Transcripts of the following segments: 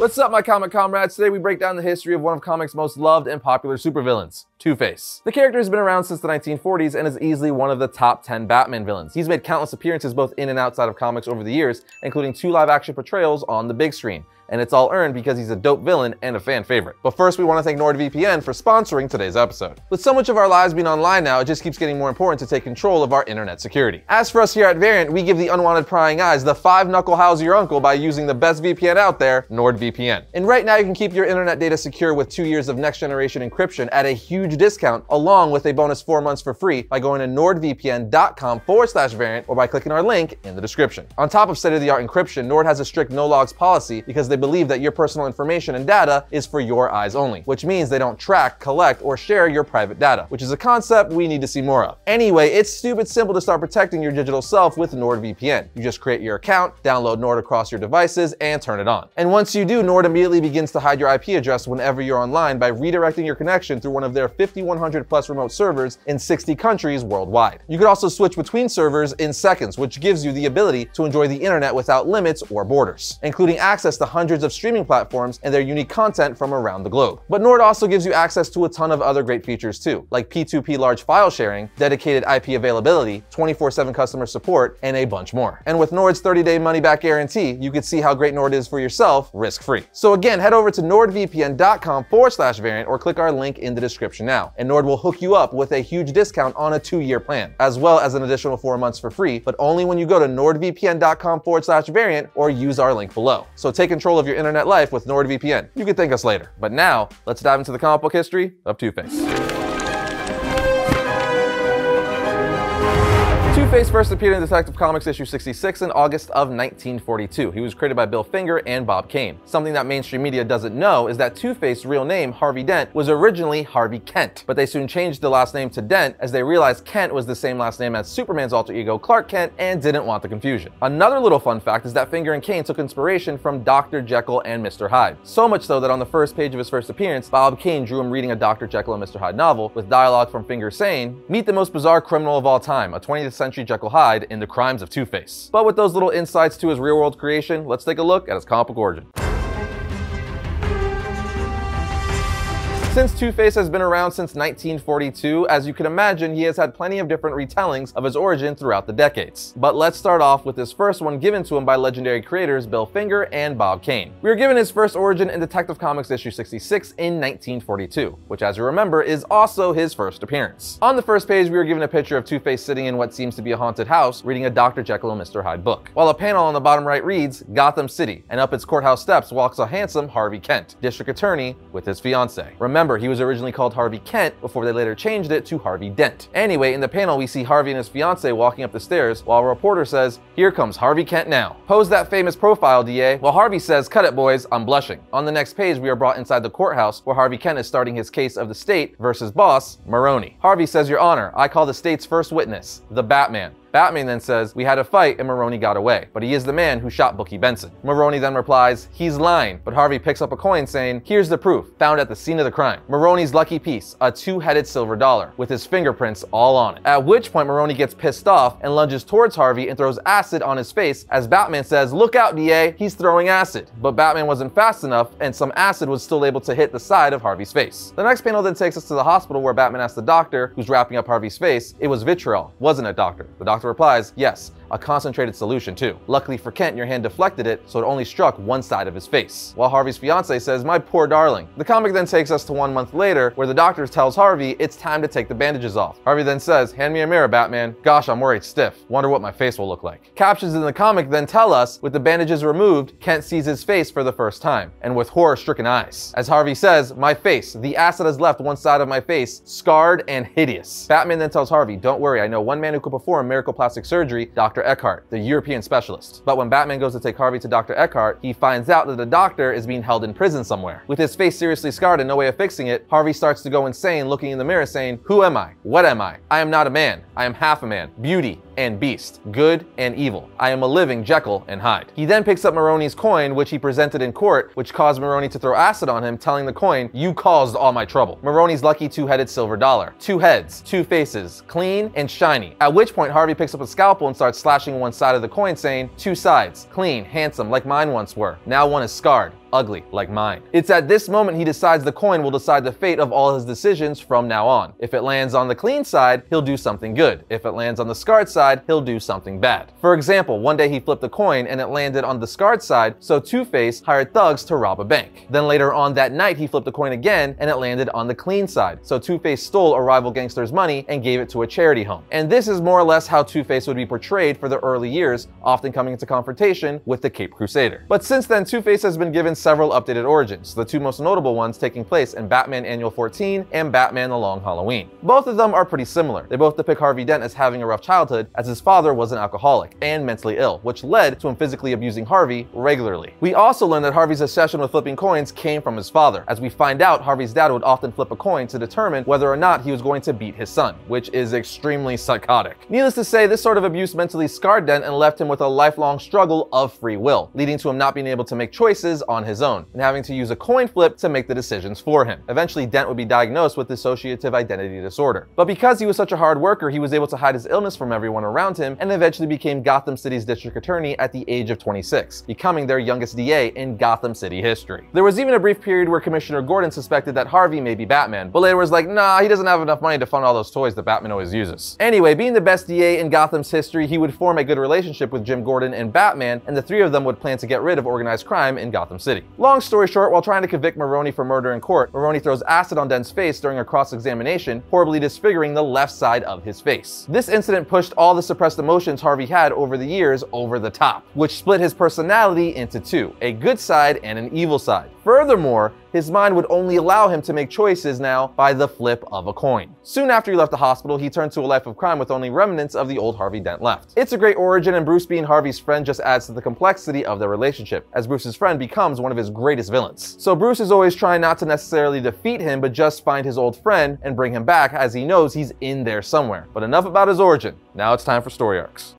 What's up, my comic comrades? Today we break down the history of one of comics' most loved and popular supervillains, Two-Face. The character has been around since the 1940s and is easily one of the top 10 Batman villains. He's made countless appearances both in and outside of comics over the years, including two live-action portrayals on the big screen and it's all earned because he's a dope villain and a fan favorite. But first, we want to thank NordVPN for sponsoring today's episode. With so much of our lives being online now, it just keeps getting more important to take control of our internet security. As for us here at Variant, we give the unwanted prying eyes the five knuckle house your uncle by using the best VPN out there, NordVPN. And right now, you can keep your internet data secure with two years of next generation encryption at a huge discount, along with a bonus four months for free by going to nordvpn.com forward slash variant or by clicking our link in the description. On top of state of the art encryption, Nord has a strict no logs policy because they believe that your personal information and data is for your eyes only, which means they don't track, collect, or share your private data, which is a concept we need to see more of. Anyway, it's stupid simple to start protecting your digital self with NordVPN. You just create your account, download Nord across your devices, and turn it on. And once you do, Nord immediately begins to hide your IP address whenever you're online by redirecting your connection through one of their 5,100 plus remote servers in 60 countries worldwide. You could also switch between servers in seconds, which gives you the ability to enjoy the internet without limits or borders, including access to hundreds of streaming streaming platforms and their unique content from around the globe. But Nord also gives you access to a ton of other great features too, like P2P large file sharing, dedicated IP availability, 24-7 customer support, and a bunch more. And with Nord's 30-day money-back guarantee, you can see how great Nord is for yourself, risk-free. So again, head over to nordvpn.com forward slash variant or click our link in the description now, and Nord will hook you up with a huge discount on a two-year plan, as well as an additional four months for free, but only when you go to nordvpn.com forward slash variant or use our link below. So take control of your internet life with NordVPN. You can thank us later. But now, let's dive into the comic book history of Two-Face. Two-Face first appeared in Detective Comics issue 66 in August of 1942. He was created by Bill Finger and Bob Kane. Something that mainstream media doesn't know is that Two-Face's real name, Harvey Dent, was originally Harvey Kent, but they soon changed the last name to Dent as they realized Kent was the same last name as Superman's alter ego Clark Kent and didn't want the confusion. Another little fun fact is that Finger and Kane took inspiration from Dr. Jekyll and Mr. Hyde. So much so that on the first page of his first appearance, Bob Kane drew him reading a Dr. Jekyll and Mr. Hyde novel with dialogue from Finger saying, Meet the most bizarre criminal of all time, a 20th century Jekyll Hyde in The Crimes of Two-Face. But with those little insights to his real-world creation, let's take a look at his comic origin. Since Two-Face has been around since 1942, as you can imagine, he has had plenty of different retellings of his origin throughout the decades. But let's start off with his first one given to him by legendary creators Bill Finger and Bob Kane. We are given his first origin in Detective Comics issue 66 in 1942, which as you remember is also his first appearance. On the first page, we are given a picture of Two-Face sitting in what seems to be a haunted house, reading a Dr. Jekyll and Mr. Hyde book, while a panel on the bottom right reads, Gotham City, and up its courthouse steps walks a handsome Harvey Kent, district attorney, with his fiancee. Remember Remember, he was originally called Harvey Kent before they later changed it to Harvey Dent. Anyway, in the panel, we see Harvey and his fiancee walking up the stairs while a reporter says, Here comes Harvey Kent now. Pose that famous profile, DA. While Harvey says, Cut it, boys, I'm blushing. On the next page, we are brought inside the courthouse where Harvey Kent is starting his case of the state versus boss, Maroni. Harvey says, Your Honor, I call the state's first witness, the Batman. Batman then says, We had a fight and Maroni got away, but he is the man who shot Bookie Benson. Maroni then replies, He's lying, but Harvey picks up a coin saying, Here's the proof, found at the scene of the crime. Maroni's lucky piece, a two-headed silver dollar, with his fingerprints all on it. At which point Maroni gets pissed off and lunges towards Harvey and throws acid on his face as Batman says, Look out, DA, he's throwing acid. But Batman wasn't fast enough and some acid was still able to hit the side of Harvey's face. The next panel then takes us to the hospital where Batman asks the doctor, who's wrapping up Harvey's face, it was vitriol, wasn't it, doctor? The doctor replies, yes, a concentrated solution too. Luckily for Kent, your hand deflected it, so it only struck one side of his face. While Harvey's fiance says, my poor darling. The comic then takes us to one month later, where the doctor tells Harvey it's time to take the bandages off. Harvey then says, hand me a mirror, Batman. Gosh, I'm worried stiff. Wonder what my face will look like. Captions in the comic then tell us, with the bandages removed, Kent sees his face for the first time, and with horror-stricken eyes. As Harvey says, my face, the acid has left one side of my face, scarred and hideous. Batman then tells Harvey, don't worry, I know one man who could perform miracle plastic surgery, Dr. Eckhart, the European specialist. But when Batman goes to take Harvey to Dr. Eckhart, he finds out that the doctor is being held in prison somewhere. With his face seriously scarred and no way of fixing it, Harvey starts to go insane looking in the mirror saying, who am I? What am I? I am not a man. I am half a man. Beauty, and Beast, good and evil. I am a living Jekyll and Hyde. He then picks up Maroni's coin, which he presented in court, which caused Maroni to throw acid on him, telling the coin, you caused all my trouble. Maroni's lucky two-headed silver dollar. Two heads, two faces, clean and shiny. At which point Harvey picks up a scalpel and starts slashing one side of the coin saying, two sides, clean, handsome, like mine once were. Now one is scarred, ugly like mine. It's at this moment he decides the coin will decide the fate of all his decisions from now on. If it lands on the clean side, he'll do something good. If it lands on the scarred side, he'll do something bad. For example, one day he flipped a coin and it landed on the scarred side, so Two-Face hired thugs to rob a bank. Then later on that night, he flipped a coin again and it landed on the clean side, so Two-Face stole a rival gangster's money and gave it to a charity home. And this is more or less how Two-Face would be portrayed for the early years, often coming into confrontation with the Cape Crusader. But since then, Two-Face has been given several updated origins, the two most notable ones taking place in Batman Annual 14 and Batman The Long Halloween. Both of them are pretty similar. They both depict Harvey Dent as having a rough childhood, as his father was an alcoholic and mentally ill, which led to him physically abusing Harvey regularly. We also learn that Harvey's obsession with flipping coins came from his father. As we find out, Harvey's dad would often flip a coin to determine whether or not he was going to beat his son, which is extremely psychotic. Needless to say, this sort of abuse mentally scarred Dent and left him with a lifelong struggle of free will, leading to him not being able to make choices on his own and having to use a coin flip to make the decisions for him. Eventually, Dent would be diagnosed with dissociative identity disorder. But because he was such a hard worker, he was able to hide his illness from everyone around him and eventually became Gotham City's district attorney at the age of 26, becoming their youngest DA in Gotham City history. There was even a brief period where Commissioner Gordon suspected that Harvey may be Batman, but later was like, nah, he doesn't have enough money to fund all those toys that Batman always uses. Anyway, being the best DA in Gotham's history, he would form a good relationship with Jim Gordon and Batman, and the three of them would plan to get rid of organized crime in Gotham City. Long story short, while trying to convict Maroni for murder in court, Maroni throws acid on Dent's face during a cross-examination, horribly disfiguring the left side of his face. This incident pushed all the suppressed emotions Harvey had over the years over the top, which split his personality into two, a good side and an evil side. Furthermore, his mind would only allow him to make choices now by the flip of a coin. Soon after he left the hospital, he turned to a life of crime with only remnants of the old Harvey Dent left. It's a great origin, and Bruce being Harvey's friend just adds to the complexity of their relationship, as Bruce's friend becomes one of his greatest villains. So Bruce is always trying not to necessarily defeat him, but just find his old friend and bring him back as he knows he's in there somewhere. But enough about his origin. Now it's time for story arcs.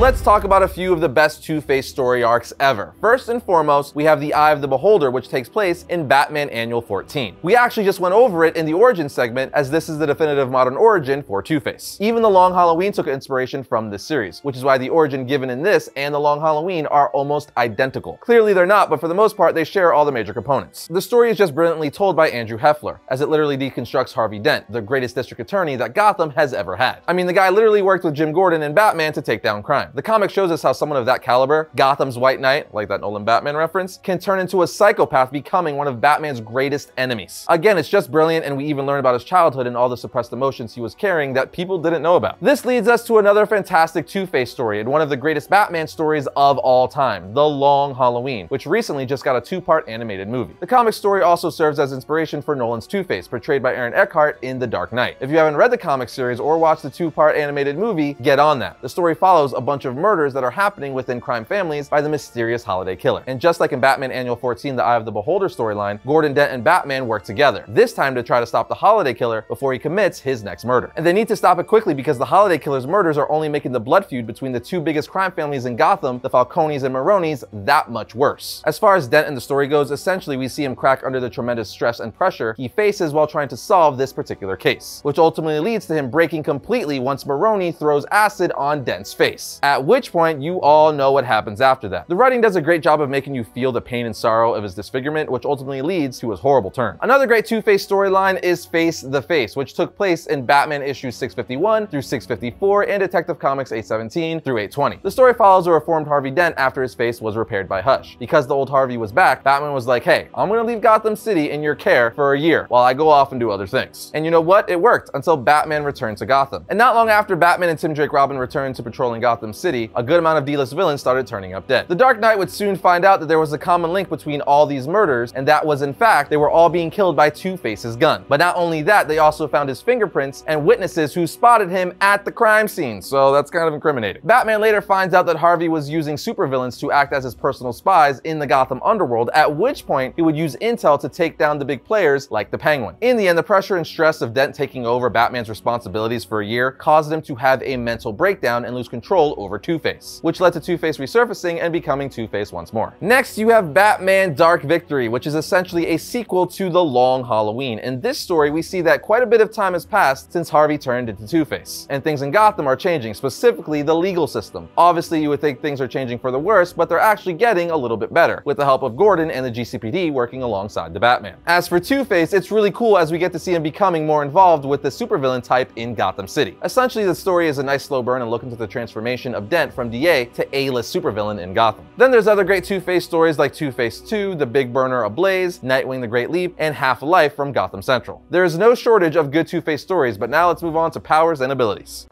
Let's talk about a few of the best Two-Face story arcs ever. First and foremost, we have the Eye of the Beholder, which takes place in Batman Annual 14. We actually just went over it in the origin segment, as this is the definitive modern origin for Two-Face. Even The Long Halloween took inspiration from this series, which is why the origin given in this and The Long Halloween are almost identical. Clearly they're not, but for the most part, they share all the major components. The story is just brilliantly told by Andrew Helfer, as it literally deconstructs Harvey Dent, the greatest district attorney that Gotham has ever had. I mean, the guy literally worked with Jim Gordon and Batman to take down crime. The comic shows us how someone of that caliber, Gotham's White Knight, like that Nolan Batman reference, can turn into a psychopath becoming one of Batman's greatest enemies. Again, it's just brilliant and we even learn about his childhood and all the suppressed emotions he was carrying that people didn't know about. This leads us to another fantastic Two-Face story and one of the greatest Batman stories of all time, The Long Halloween, which recently just got a two-part animated movie. The comic story also serves as inspiration for Nolan's Two-Face, portrayed by Aaron Eckhart in The Dark Knight. If you haven't read the comic series or watched the two-part animated movie, get on that. The story follows a bunch of murders that are happening within crime families by the mysterious holiday killer. And just like in Batman Annual 14, the Eye of the Beholder storyline, Gordon Dent and Batman work together, this time to try to stop the holiday killer before he commits his next murder. And they need to stop it quickly because the holiday killer's murders are only making the blood feud between the two biggest crime families in Gotham, the Falcones and Maronis, that much worse. As far as Dent and the story goes, essentially we see him crack under the tremendous stress and pressure he faces while trying to solve this particular case, which ultimately leads to him breaking completely once Maroni throws acid on Dent's face. At which point you all know what happens after that. The writing does a great job of making you feel the pain and sorrow of his disfigurement, which ultimately leads to his horrible turn. Another great Two-Face storyline is Face the Face, which took place in Batman issues 651 through 654 and Detective Comics 817 through 820. The story follows a reformed Harvey Dent after his face was repaired by Hush. Because the old Harvey was back, Batman was like, hey, I'm gonna leave Gotham City in your care for a year while I go off and do other things. And you know what? It worked until Batman returned to Gotham. And not long after Batman and Tim Drake Robin returned to patrolling Gotham City, a good amount of D-list villains started turning up dead. The Dark Knight would soon find out that there was a common link between all these murders, and that was in fact, they were all being killed by Two-Face's gun. But not only that, they also found his fingerprints and witnesses who spotted him at the crime scene, so that's kind of incriminating. Batman later finds out that Harvey was using supervillains to act as his personal spies in the Gotham underworld, at which point he would use intel to take down the big players like the Penguin. In the end, the pressure and stress of Dent taking over Batman's responsibilities for a year caused him to have a mental breakdown and lose control over Two-Face, which led to Two-Face resurfacing and becoming Two-Face once more. Next, you have Batman Dark Victory, which is essentially a sequel to The Long Halloween. In this story, we see that quite a bit of time has passed since Harvey turned into Two-Face, and things in Gotham are changing, specifically the legal system. Obviously, you would think things are changing for the worse, but they're actually getting a little bit better, with the help of Gordon and the GCPD working alongside the Batman. As for Two-Face, it's really cool as we get to see him becoming more involved with the supervillain type in Gotham City. Essentially, the story is a nice slow burn and look into the transformation of Dent from DA to A-list supervillain in Gotham. Then there's other great Two-Face stories like Two-Face 2, The Big Burner Ablaze, Nightwing The Great Leap, and Half-Life from Gotham Central. There is no shortage of good Two-Face stories, but now let's move on to powers and abilities.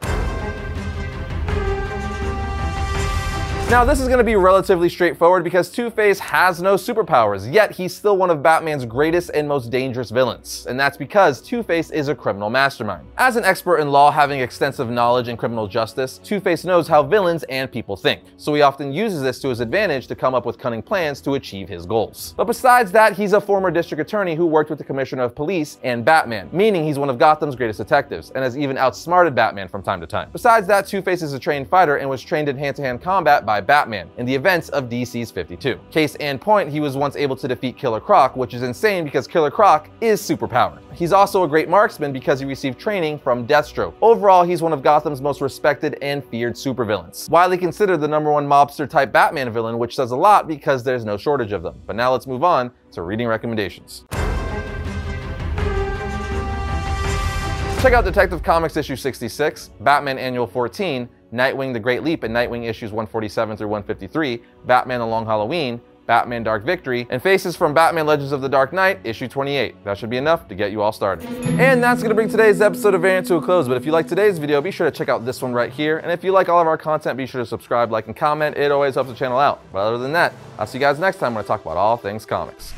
Now, this is going to be relatively straightforward because Two-Face has no superpowers, yet he's still one of Batman's greatest and most dangerous villains, and that's because Two-Face is a criminal mastermind. As an expert in law having extensive knowledge in criminal justice, Two-Face knows how villains and people think, so he often uses this to his advantage to come up with cunning plans to achieve his goals. But besides that, he's a former district attorney who worked with the Commissioner of Police and Batman, meaning he's one of Gotham's greatest detectives, and has even outsmarted Batman from time to time. Besides that, Two-Face is a trained fighter and was trained in hand-to-hand -hand combat by Batman in the events of DC's 52. Case and point, he was once able to defeat Killer Croc, which is insane because Killer Croc is superpowered. He's also a great marksman because he received training from Deathstroke. Overall, he's one of Gotham's most respected and feared supervillains. Widely considered the number one mobster type Batman villain, which says a lot because there's no shortage of them. But now let's move on to reading recommendations. Check out Detective Comics issue 66, Batman Annual 14, Nightwing The Great Leap and Nightwing issues 147 through 153, Batman The Long Halloween, Batman Dark Victory, and Faces from Batman Legends of the Dark Knight, issue 28. That should be enough to get you all started. And that's gonna bring today's episode of Variant to a close, but if you like today's video, be sure to check out this one right here. And if you like all of our content, be sure to subscribe, like, and comment. It always helps the channel out. But other than that, I'll see you guys next time when I talk about all things comics.